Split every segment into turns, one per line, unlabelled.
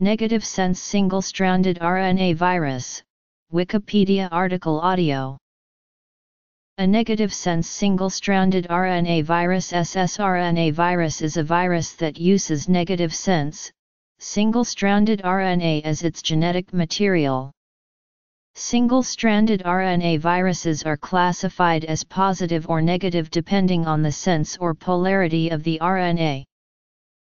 Negative sense single-stranded RNA virus, Wikipedia article audio. A negative sense single-stranded RNA virus ssRNA virus is a virus that uses negative sense, single-stranded RNA as its genetic material. Single-stranded RNA viruses are classified as positive or negative depending on the sense or polarity of the RNA.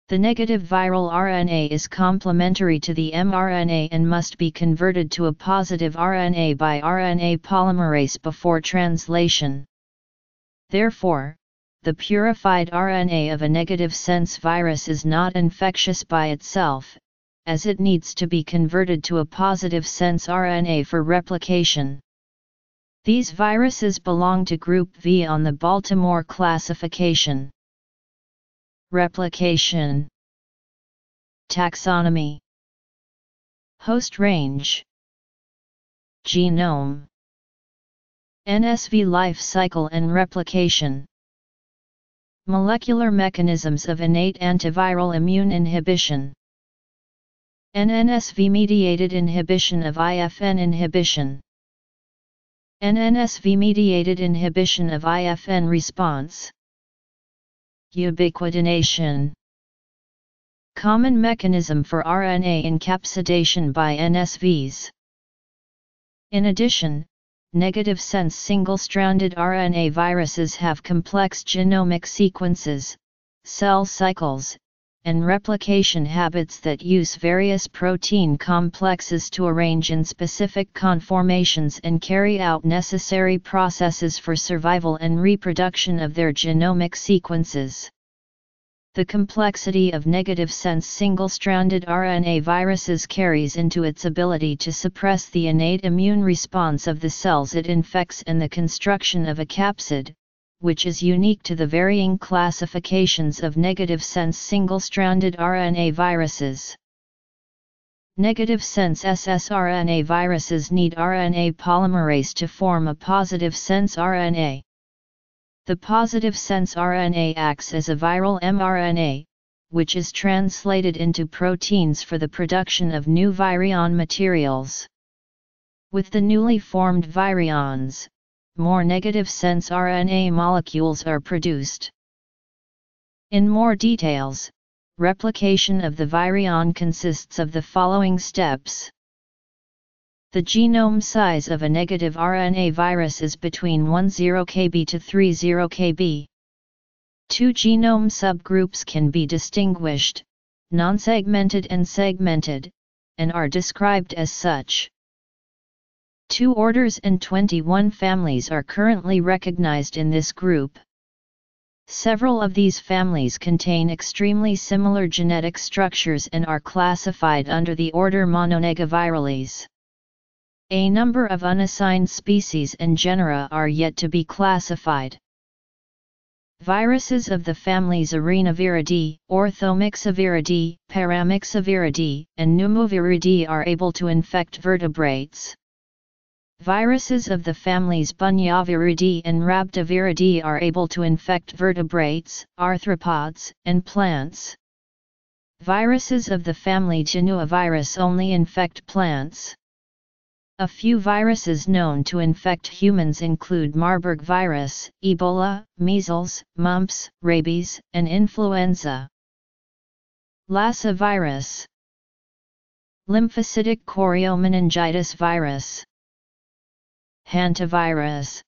The negative viral RNA is complementary to the mRNA and must be converted to a positive RNA by RNA polymerase before translation. Therefore, the purified RNA of a negative sense virus is not infectious by itself, as it needs to be converted to a positive sense RNA for replication. These viruses belong to Group V on the Baltimore classification. Replication. Taxonomy. Host range. Genome. NSV life cycle and replication. Molecular mechanisms of innate antiviral immune inhibition. NNSV-mediated inhibition of IFN inhibition. NNSV-mediated inhibition of IFN response Ubiquitination Common mechanism for RNA encapsidation by NSVs. In addition, negative sense single-stranded RNA viruses have complex genomic sequences, cell cycles, and replication habits that use various protein complexes to arrange in specific conformations and carry out necessary processes for survival and reproduction of their genomic sequences. The complexity of negative sense single-stranded RNA viruses carries into its ability to suppress the innate immune response of the cells it infects and the construction of a capsid, which is unique to the varying classifications of negative sense single-stranded RNA viruses. Negative sense ssRNA viruses need RNA polymerase to form a positive sense RNA. The positive sense RNA acts as a viral mRNA, which is translated into proteins for the production of new virion materials. With the newly formed virions, more negative sense RNA molecules are produced. In more details, replication of the virion consists of the following steps. The genome size of a negative RNA virus is between 10 kb to 30 kb. Two genome subgroups can be distinguished, non-segmented and segmented, and are described as such. Two orders and 21 families are currently recognized in this group. Several of these families contain extremely similar genetic structures and are classified under the order Mononegavirales. A number of unassigned species and genera are yet to be classified. Viruses of the families Arenoviridae, Orthomyxoviridae, Paramyxoviridae, and Pneumoviridae are able to infect vertebrates. Viruses of the families Bunyaviridae and Rhabdoviridae are able to infect vertebrates, arthropods, and plants. Viruses of the family Tenuavirus only infect plants. A few viruses known to infect humans include Marburg virus, Ebola, measles, mumps, rabies, and influenza. Lassa virus Lymphocytic choriomeningitis virus hantavirus,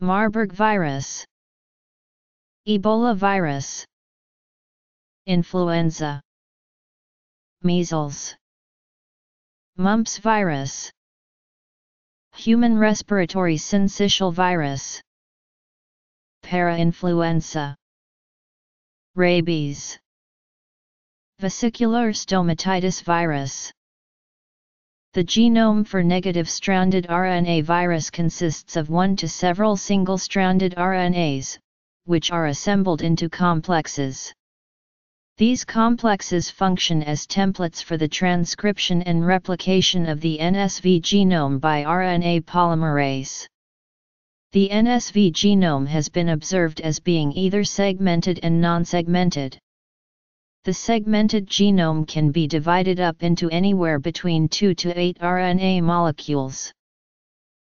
Marburg virus, Ebola virus, influenza, measles, mumps virus, human respiratory syncytial virus, parainfluenza, rabies, vesicular stomatitis virus. The genome for negative stranded RNA virus consists of one to several single-stranded RNAs, which are assembled into complexes. These complexes function as templates for the transcription and replication of the NSV genome by RNA polymerase. The NSV genome has been observed as being either segmented and non-segmented. The segmented genome can be divided up into anywhere between 2 to 8 RNA molecules.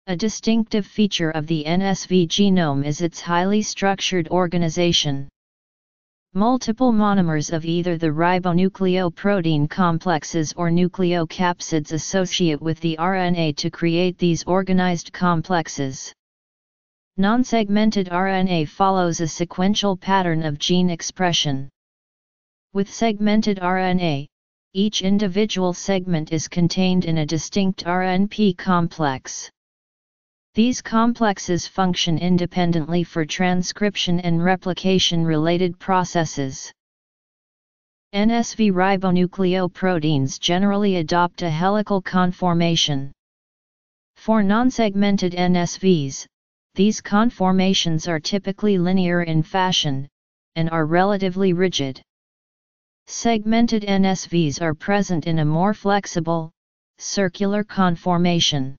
A distinctive feature of the NSV genome is its highly structured organization. Multiple monomers of either the ribonucleoprotein complexes or nucleocapsids associate with the RNA to create these organized complexes. Non-segmented RNA follows a sequential pattern of gene expression. With segmented RNA, each individual segment is contained in a distinct RNP complex. These complexes function independently for transcription and replication related processes. NSV ribonucleoproteins generally adopt a helical conformation. For non-segmented NSVs, these conformations are typically linear in fashion, and are relatively rigid. Segmented NSVs are present in a more flexible, circular conformation.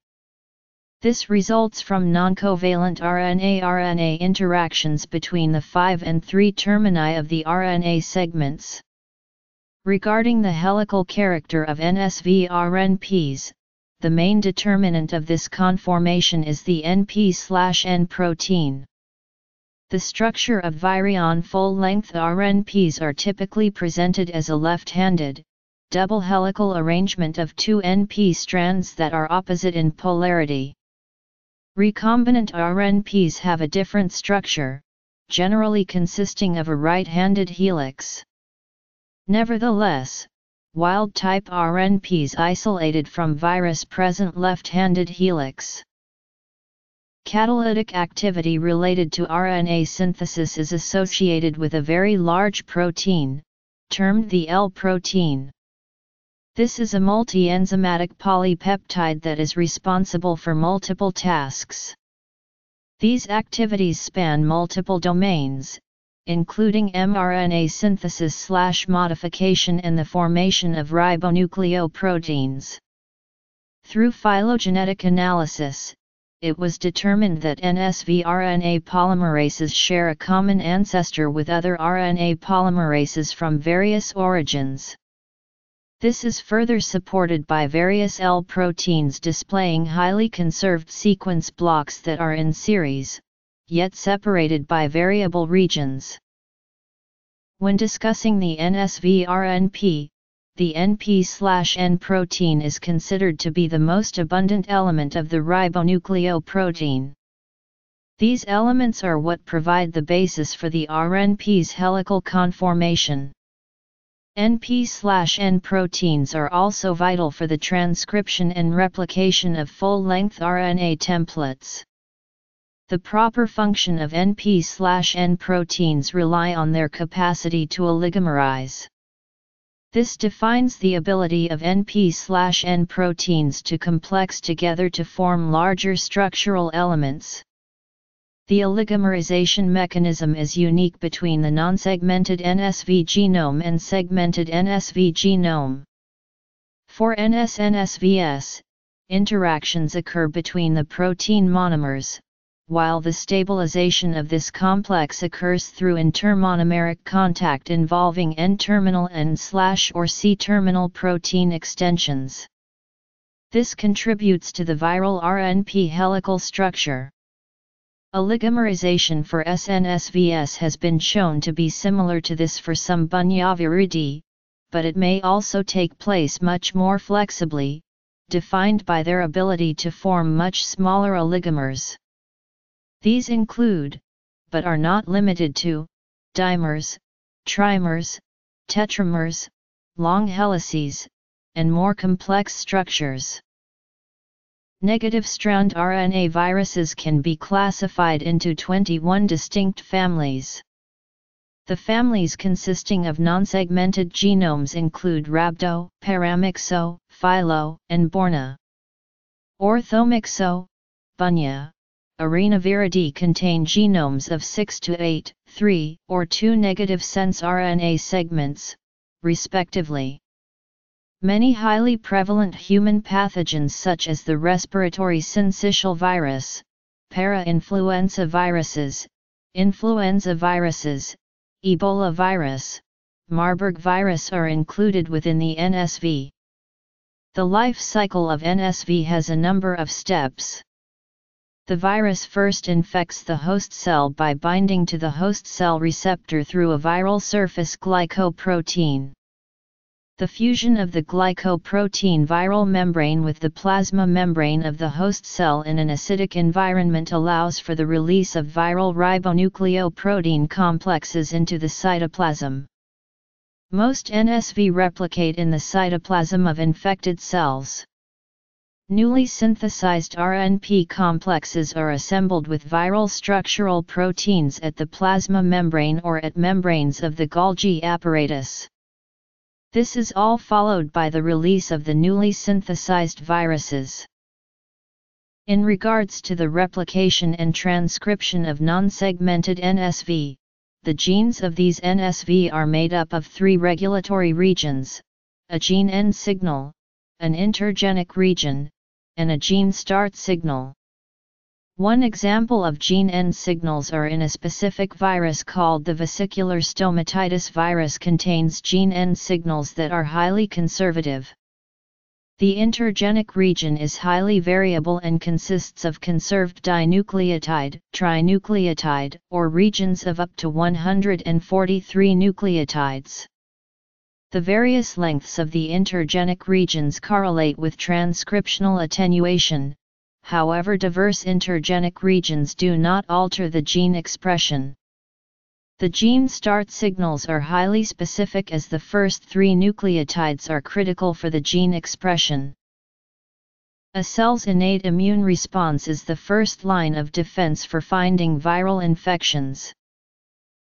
This results from noncovalent RNA-RNA interactions between the 5 and 3 termini of the RNA segments. Regarding the helical character of NSV-RNPs, the main determinant of this conformation is the NP-N protein. The structure of virion full-length RNPs are typically presented as a left-handed, double helical arrangement of two NP strands that are opposite in polarity. Recombinant RNPs have a different structure, generally consisting of a right-handed helix. Nevertheless, wild-type RNPs isolated from virus present left-handed helix. Catalytic activity related to RNA synthesis is associated with a very large protein, termed the L protein. This is a multi-enzymatic polypeptide that is responsible for multiple tasks. These activities span multiple domains, including mRNA synthesis slash modification and the formation of ribonucleoproteins. Through phylogenetic analysis, it was determined that NSV RNA polymerases share a common ancestor with other RNA polymerases from various origins. This is further supported by various L proteins displaying highly conserved sequence blocks that are in series, yet separated by variable regions. When discussing the NSV-RNP, the NP-N protein is considered to be the most abundant element of the ribonucleoprotein. These elements are what provide the basis for the RNP's helical conformation. NP-N proteins are also vital for the transcription and replication of full-length RNA templates. The proper function of NP-N proteins rely on their capacity to oligomerize. This defines the ability of NP-N proteins to complex together to form larger structural elements. The oligomerization mechanism is unique between the non-segmented NSV genome and segmented NSV genome. For NS-NSVS, interactions occur between the protein monomers, while the stabilization of this complex occurs through intermonomeric contact involving N-terminal and or C-terminal protein extensions. This contributes to the viral RNP helical structure. Oligomerization for SNSVS has been shown to be similar to this for some Bunyaviridae, but it may also take place much more flexibly, defined by their ability to form much smaller oligomers. These include, but are not limited to, dimers, trimers, tetramers, long helices, and more complex structures. Negative strand RNA viruses can be classified into 21 distinct families. The families consisting of non-segmented genomes include Rhabdo, Paramyxo, Philo, and Borna. Orthomyxo, Bunya, Arenaviridae contain genomes of 6 to 8, 3, or 2 negative sense RNA segments, respectively. Many highly prevalent human pathogens such as the respiratory syncytial virus, para-influenza viruses, influenza viruses, Ebola virus, Marburg virus are included within the NSV. The life cycle of NSV has a number of steps. The virus first infects the host cell by binding to the host cell receptor through a viral surface glycoprotein. The fusion of the glycoprotein viral membrane with the plasma membrane of the host cell in an acidic environment allows for the release of viral ribonucleoprotein complexes into the cytoplasm. Most NSV replicate in the cytoplasm of infected cells. Newly synthesized RNP complexes are assembled with viral structural proteins at the plasma membrane or at membranes of the Golgi apparatus. This is all followed by the release of the newly synthesized viruses. In regards to the replication and transcription of non-segmented NSV, the genes of these NSV are made up of three regulatory regions, a gene end signal, an intergenic region, and a gene start signal. One example of gene end signals are in a specific virus called the vesicular stomatitis virus contains gene end signals that are highly conservative. The intergenic region is highly variable and consists of conserved dinucleotide, trinucleotide, or regions of up to 143 nucleotides. The various lengths of the intergenic regions correlate with transcriptional attenuation, however diverse intergenic regions do not alter the gene expression. The gene start signals are highly specific as the first three nucleotides are critical for the gene expression. A cell's innate immune response is the first line of defense for finding viral infections.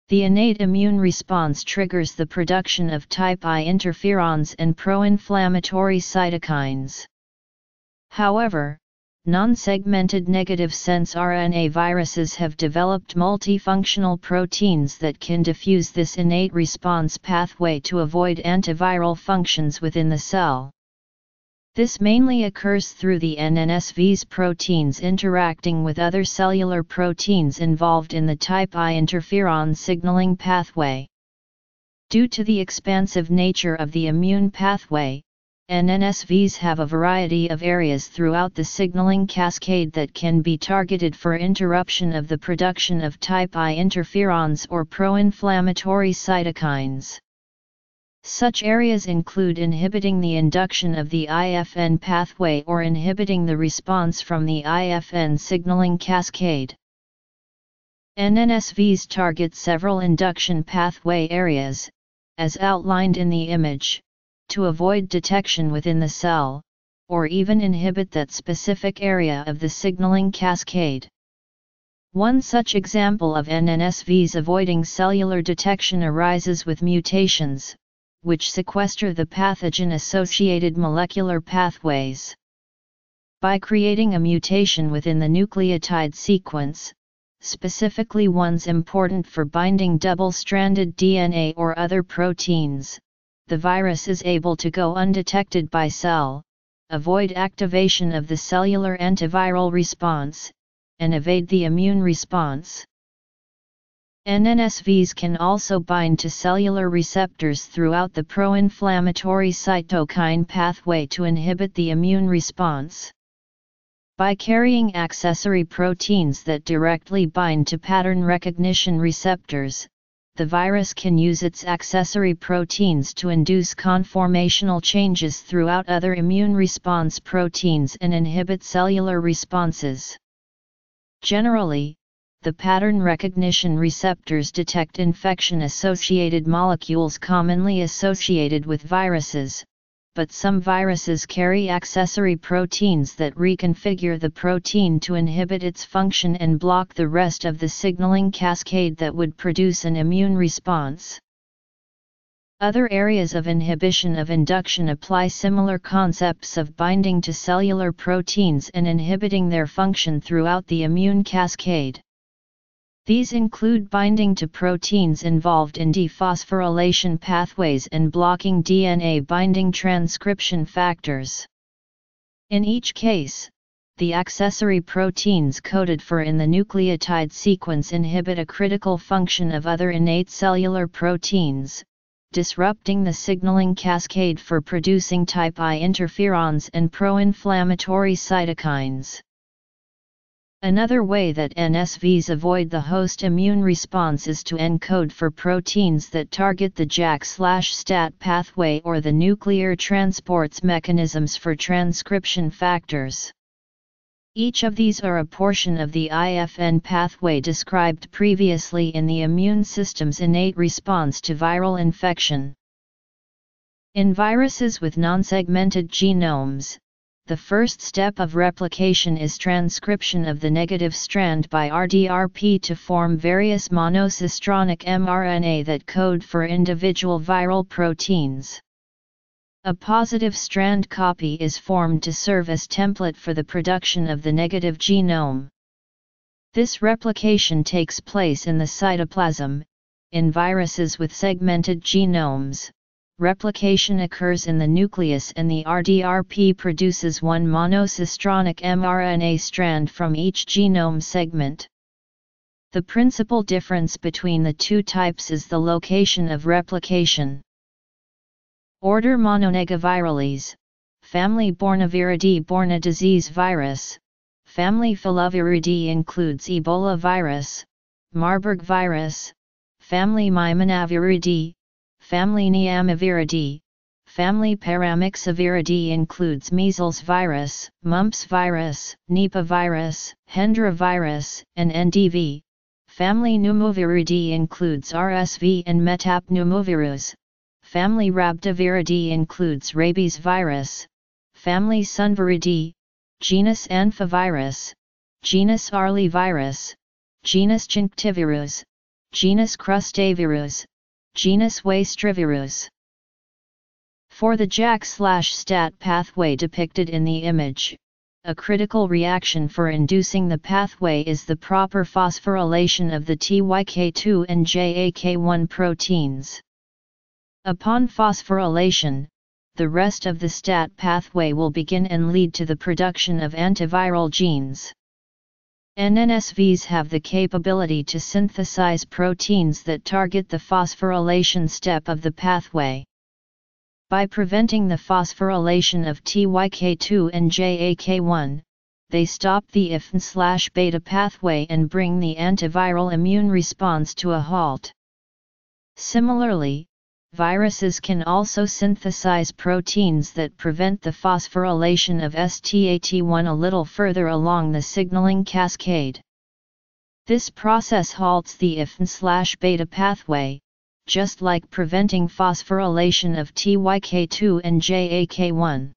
The innate immune response triggers the production of type I interferons and pro-inflammatory cytokines. However, Non-segmented negative sense RNA viruses have developed multifunctional proteins that can diffuse this innate response pathway to avoid antiviral functions within the cell. This mainly occurs through the NNSV's proteins interacting with other cellular proteins involved in the type I interferon signaling pathway. Due to the expansive nature of the immune pathway, NNSVs have a variety of areas throughout the signaling cascade that can be targeted for interruption of the production of type I interferons or pro-inflammatory cytokines. Such areas include inhibiting the induction of the IFN pathway or inhibiting the response from the IFN signaling cascade. NNSVs target several induction pathway areas, as outlined in the image to avoid detection within the cell, or even inhibit that specific area of the signaling cascade. One such example of NNSVs avoiding cellular detection arises with mutations, which sequester the pathogen-associated molecular pathways. By creating a mutation within the nucleotide sequence, specifically ones important for binding double-stranded DNA or other proteins, the virus is able to go undetected by cell, avoid activation of the cellular antiviral response, and evade the immune response. NNSVs can also bind to cellular receptors throughout the pro-inflammatory cytokine pathway to inhibit the immune response. By carrying accessory proteins that directly bind to pattern recognition receptors, the virus can use its accessory proteins to induce conformational changes throughout other immune response proteins and inhibit cellular responses. Generally, the pattern recognition receptors detect infection-associated molecules commonly associated with viruses, but some viruses carry accessory proteins that reconfigure the protein to inhibit its function and block the rest of the signaling cascade that would produce an immune response. Other areas of inhibition of induction apply similar concepts of binding to cellular proteins and inhibiting their function throughout the immune cascade. These include binding to proteins involved in dephosphorylation pathways and blocking DNA binding transcription factors. In each case, the accessory proteins coded for in the nucleotide sequence inhibit a critical function of other innate cellular proteins, disrupting the signaling cascade for producing type I interferons and pro-inflammatory cytokines. Another way that NSVs avoid the host immune response is to encode for proteins that target the JAK-STAT pathway or the nuclear transports mechanisms for transcription factors. Each of these are a portion of the IFN pathway described previously in the immune system's innate response to viral infection. In viruses with non-segmented genomes, the first step of replication is transcription of the negative strand by RDRP to form various monocistronic mRNA that code for individual viral proteins. A positive strand copy is formed to serve as template for the production of the negative genome. This replication takes place in the cytoplasm. In viruses with segmented genomes, replication occurs in the nucleus and the RDRP produces one monocistronic mRNA strand from each genome segment. The principal difference between the two types is the location of replication. Order Mononegavirales, family Bornaviridae Borna disease virus, family Filoviridae includes Ebola virus, Marburg virus, family Mimonaviridae, Family Neamiviridae, family Paramyxoviridae includes measles virus, mumps virus, Nipah virus, Hendra virus, and NDV. Family Pneumoviridae includes RSV and Metapneumovirus. Family Rhabdoviridae includes rabies virus. Family Sunviridae, genus Amphivirus, genus Arlyvirus, genus Cinctivirus, genus Crustavirus, genus Westrivirus. For the JAK-STAT pathway depicted in the image, a critical reaction for inducing the pathway is the proper phosphorylation of the TYK2 and JAK1 proteins. Upon phosphorylation, the rest of the STAT pathway will begin and lead to the production of antiviral genes. NNSVs have the capability to synthesize proteins that target the phosphorylation step of the pathway. By preventing the phosphorylation of TYK2 and JAK1, they stop the IFN-beta pathway and bring the antiviral immune response to a halt. Similarly, Viruses can also synthesize proteins that prevent the phosphorylation of STAT1 a little further along the signaling cascade. This process halts the IFN-beta pathway, just like preventing phosphorylation of TYK2 and JAK1.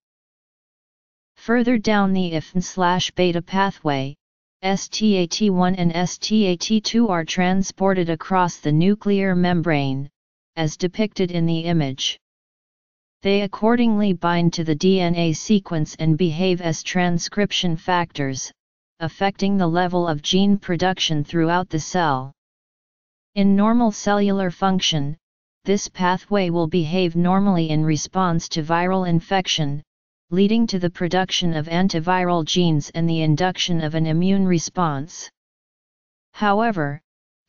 Further down the IFN-beta pathway, STAT1 and STAT2 are transported across the nuclear membrane, as depicted in the image. They accordingly bind to the DNA sequence and behave as transcription factors, affecting the level of gene production throughout the cell. In normal cellular function, this pathway will behave normally in response to viral infection, leading to the production of antiviral genes and the induction of an immune response. However,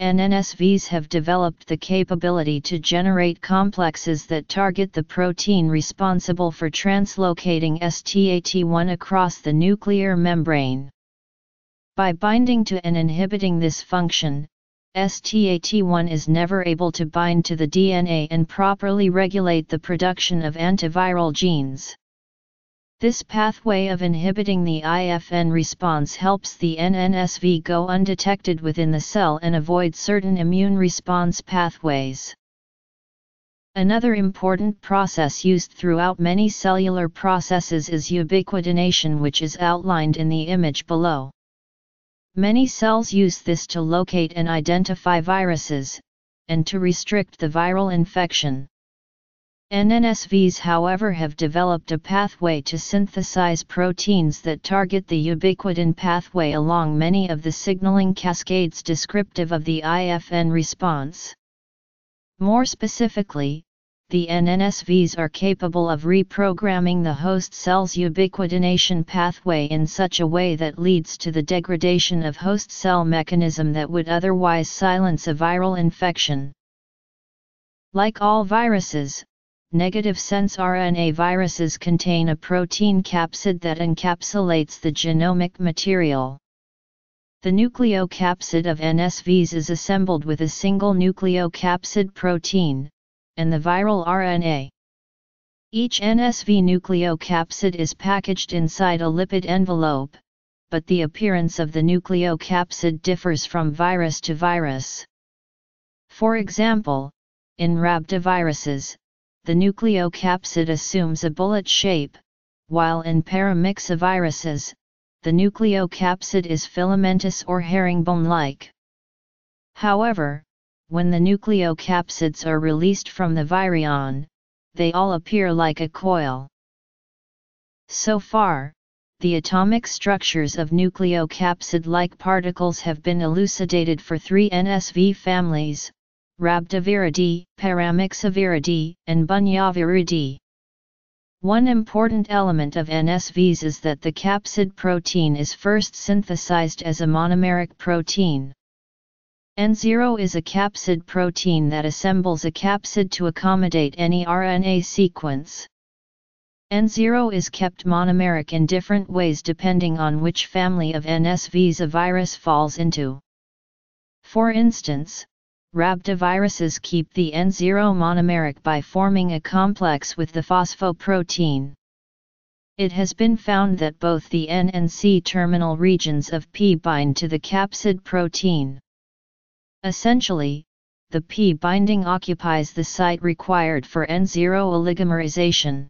NNSVs have developed the capability to generate complexes that target the protein responsible for translocating STAT1 across the nuclear membrane. By binding to and inhibiting this function, STAT1 is never able to bind to the DNA and properly regulate the production of antiviral genes. This pathway of inhibiting the IFN response helps the NNSV go undetected within the cell and avoid certain immune response pathways. Another important process used throughout many cellular processes is ubiquitination which is outlined in the image below. Many cells use this to locate and identify viruses, and to restrict the viral infection. NNSVs however have developed a pathway to synthesize proteins that target the ubiquitin pathway along many of the signaling cascades descriptive of the IFN response. More specifically, the NNSVs are capable of reprogramming the host cell's ubiquitination pathway in such a way that leads to the degradation of host cell mechanism that would otherwise silence a viral infection. Like all viruses, negative sense RNA viruses contain a protein capsid that encapsulates the genomic material. The nucleocapsid of NSVs is assembled with a single nucleocapsid protein, and the viral RNA. Each NSV nucleocapsid is packaged inside a lipid envelope, but the appearance of the nucleocapsid differs from virus to virus. For example, in rhabdoviruses, the nucleocapsid assumes a bullet shape, while in paramyxoviruses, the nucleocapsid is filamentous or herringbone-like. However, when the nucleocapsids are released from the virion, they all appear like a coil. So far, the atomic structures of nucleocapsid-like particles have been elucidated for three NSV families, Rhabdoviridae, Paramyxoviridae, and Bunyaviridae. One important element of NSVs is that the capsid protein is first synthesized as a monomeric protein. N0 is a capsid protein that assembles a capsid to accommodate any RNA sequence. N0 is kept monomeric in different ways depending on which family of NSVs a virus falls into. For instance, Rhabdoviruses keep the N0 monomeric by forming a complex with the phosphoprotein. It has been found that both the N and C terminal regions of P bind to the capsid protein. Essentially, the P binding occupies the site required for N0 oligomerization.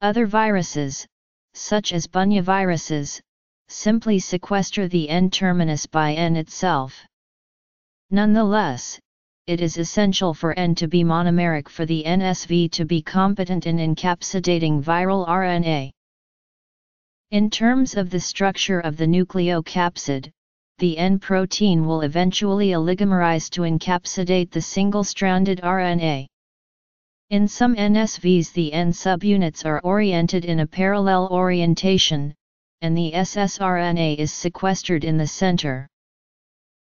Other viruses, such as bunyaviruses, simply sequester the N terminus by N itself. Nonetheless, it is essential for N to be monomeric for the NSV to be competent in encapsulating viral RNA. In terms of the structure of the nucleocapsid, the N protein will eventually oligomerize to encapsulate the single-stranded RNA. In some NSVs the N subunits are oriented in a parallel orientation, and the ssRNA is sequestered in the center.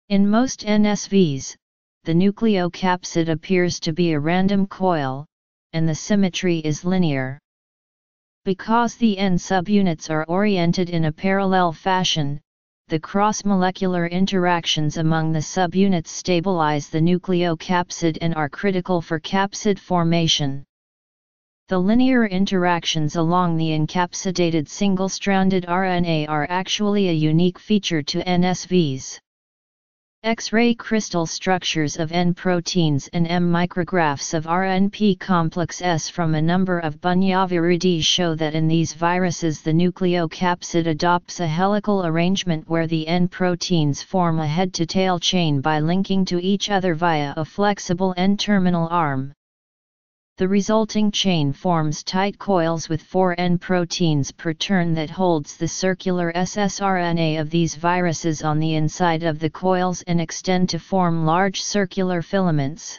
In most NSVs, the nucleocapsid appears to be a random coil, and the symmetry is linear. Because the N subunits are oriented in a parallel fashion, the cross-molecular interactions among the subunits stabilize the nucleocapsid and are critical for capsid formation. The linear interactions along the encapsulated single-stranded RNA are actually a unique feature to NSVs. X-ray crystal structures of N proteins and M micrographs of RNP complex S from a number of Bunyaviridae show that in these viruses the nucleocapsid adopts a helical arrangement where the N proteins form a head-to-tail chain by linking to each other via a flexible N-terminal arm. The resulting chain forms tight coils with 4 N proteins per turn that holds the circular ssRNA of these viruses on the inside of the coils and extend to form large circular filaments.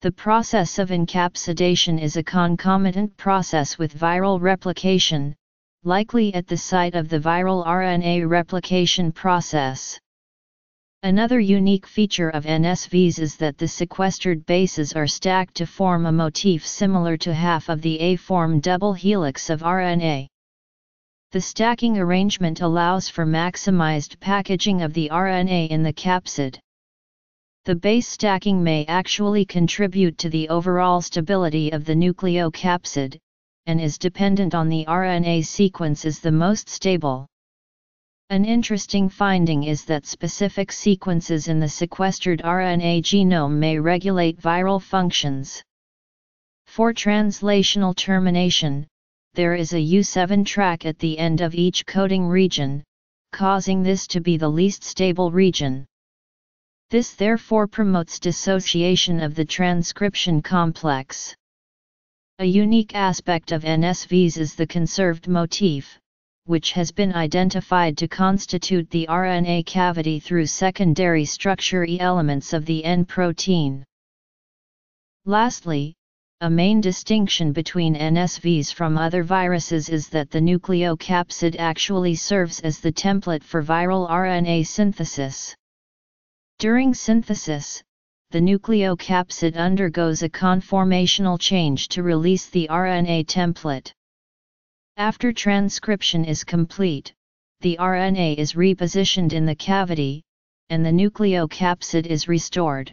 The process of encapsulation is a concomitant process with viral replication, likely at the site of the viral RNA replication process. Another unique feature of NSVs is that the sequestered bases are stacked to form a motif similar to half of the A-form double helix of RNA. The stacking arrangement allows for maximized packaging of the RNA in the capsid. The base stacking may actually contribute to the overall stability of the nucleocapsid, and is dependent on the RNA sequence is the most stable. An interesting finding is that specific sequences in the sequestered RNA genome may regulate viral functions. For translational termination, there is a U7 track at the end of each coding region, causing this to be the least stable region. This therefore promotes dissociation of the transcription complex. A unique aspect of NSVs is the conserved motif, which has been identified to constitute the RNA cavity through secondary structure elements of the N protein. Lastly, a main distinction between NSVs from other viruses is that the nucleocapsid actually serves as the template for viral RNA synthesis. During synthesis, the nucleocapsid undergoes a conformational change to release the RNA template. After transcription is complete, the RNA is repositioned in the cavity, and the nucleocapsid is restored.